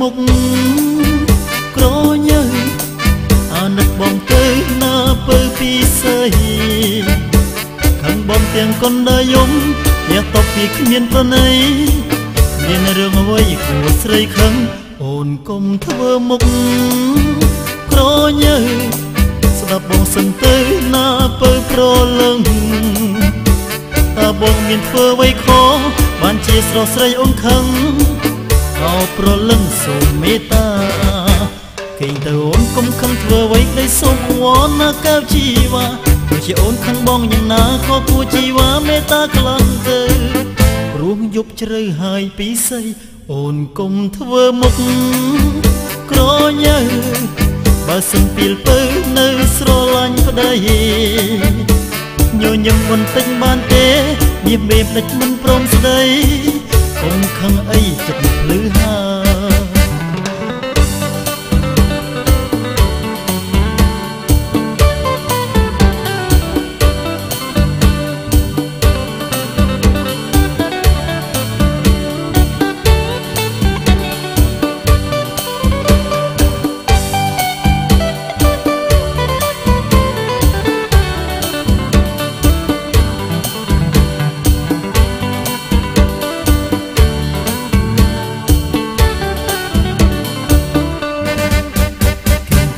មុខក្រញើអាណិតបងទៅណាពើពីស័យខាងបងទាំងកុនដែរយំយ៉ាតបពីគ្មានប្រណីមានរឿងអ្វីគួរស្រីខឹងអូនកុំធ្វើមុខក្រញើស្ដាប់បងសិនទៅណាពើប្រលឹងតើបងមានធ្វើអ្វីខុសបានជាស្រស់ស្រីអូនខឹងក៏ ប្រលឹងសូមមេត្តាគេងទៅអូនកុំខឹងធ្វើអ្វីដែលសូមវណ្ណាកែវជីវ៉ាព្រោះជាអូនខឹងបងយ៉ាងណាក៏គួរជីវ៉ាមេត្តាខ្លាំងទៅព្រោះយប់ជ្រៅហើយពីស័យអូនកុំធ្វើមុខក្រញើបើសិនពីលពើនៅស្រឡាញ់ប្តីញញឹមបន្តិចបានទេមាសមេផ្ដិចមិនព្រមស្ដីកុំខឹង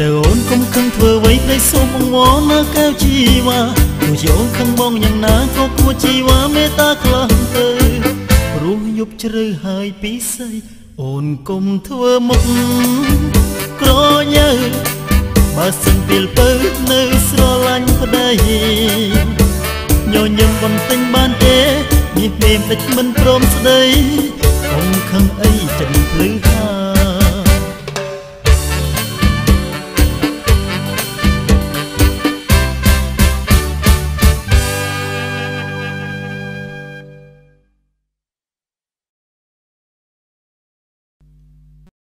តែអូនកុំខឹងធ្វើអ្វីដែលសូមអង្វរណាកែវជីវ៉ាទោះជាអូនខឹងបងយ៉ាងណាក៏គួរជីវ៉ាមេត្តាខ្លាំងទៅព្រោះយប់ជ្រៅហើយពីស័យអូនកុំធ្វើមុខក្រញើបើសិនពេលពើនៅស្រឡាញ់ប្តីញញឹមបន្ទិញបានទេមាសមេមិនមិនព្រមស្ដីកុំខឹងអីចិត្តភ្លឺ